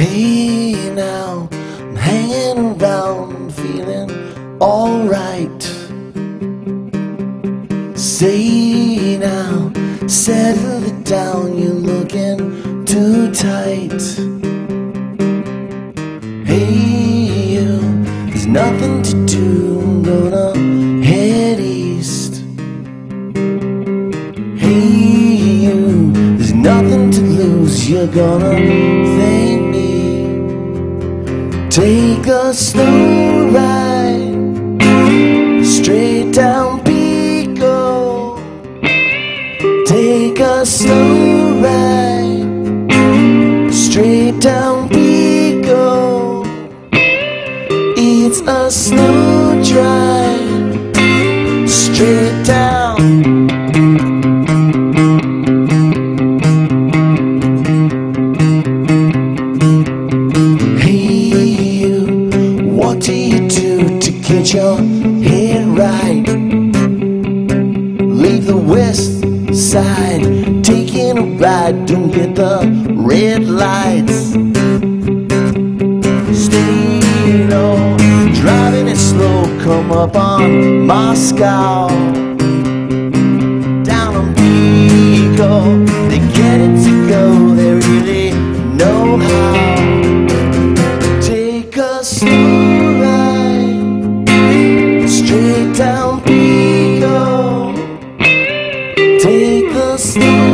Hey now, I'm hanging around, feeling alright. Say now, settle it down, you're looking too tight. Hey you, there's nothing to do, I'm gonna head east. Hey you, there's nothing to lose, you're gonna a slow ride straight down Pico. Take a slow ride straight down Pico. It's a slow drive what do you do to get your head right? Leave the west side, taking a ride, don't get the red lights. Stay low, driving it slow, come up on Moscow.